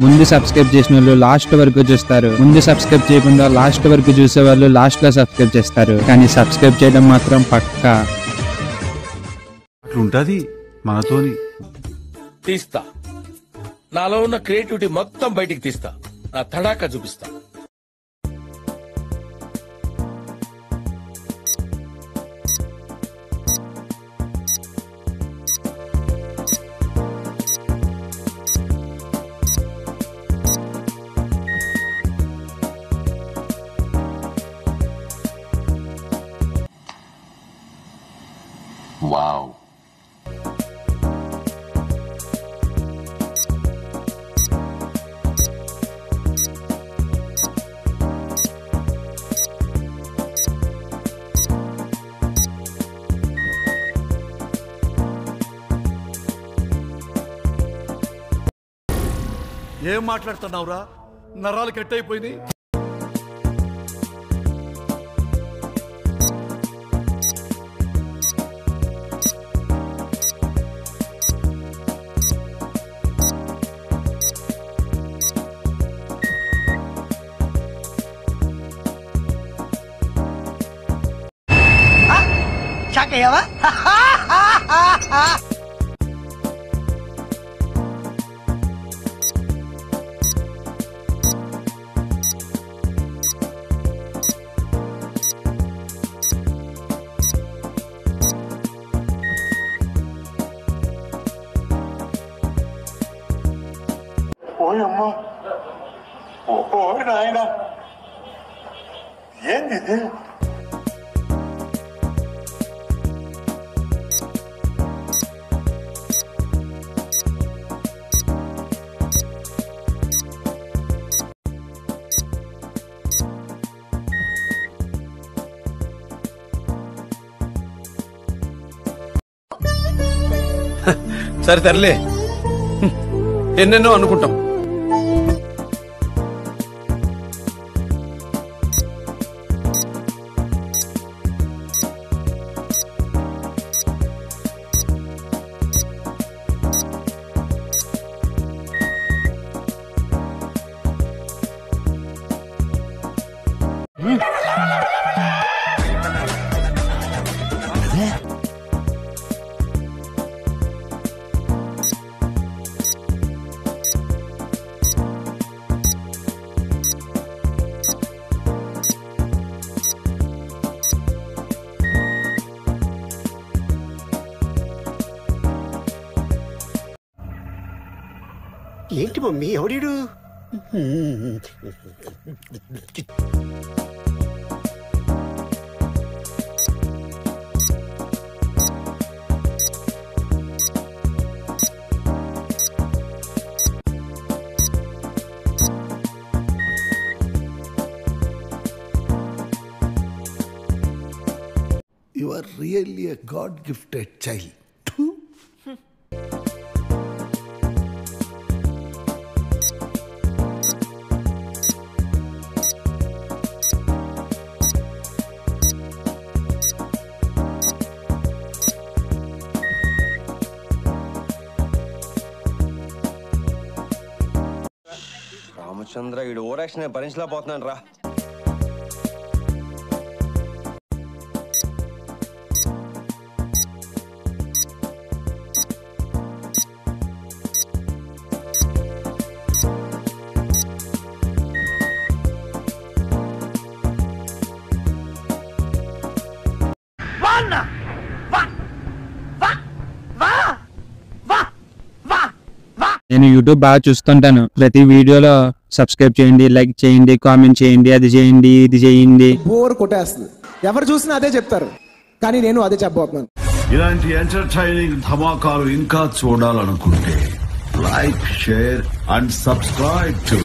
ముందు సబ్స్క్రైబ్ చేసిన వాళ్ళు లాస్ట్ వరకు చూస్తారు. ముందు సబ్స్క్రైబ్ చేయకుండా లాస్ట్ వరకు చూసే వాళ్ళు లాస్ట్లో సబ్స్క్రైబ్ చేస్తారు. కానీ సబ్స్క్రైబ్ చేయడం మాత్రం పక్కా. అట్లుంటది మనతోని. తీస్తా. నాలో ఉన్న క్రియేటివిటీ మొత్తం బయటికి తీస్తా. నా తడాక చూపిస్తా. Wow. ఏం మాట్లాడుతున్నావురా నరాలు కట్టయిపోయినాయి 给我们。哈哈哈哈哈。我有吗？我我会来的，眼睛。సరే తరలే. ఎన్నెన్నో అనుకుంటాం. ఏంటి mummy ఎవడీడు you are really a god gifted child Ramachandra ఈడు ఓరాక్షన్ భరించలేకపోతున్నాను రా. నేను యూట్యూబ్ బాగా చూస్తుంటాను. ప్రతి వీడియోలో సబ్స్క్రైబ్ చేయండి లైక్ చేయండి కామెంట్ చేయండి అది చేయండి ఇది చేయండి. బోర్ కొట్టేస్తుంది. ఎవరు చూసినా అదే చెప్తారు. కానీ నేను అదే చెప్పబోతున్నాను. ఇలాంటి ఎంటర్టైనింగ్ ధమాకాలు ఇంకా చూడాలనుకుంటే like share and subscribe to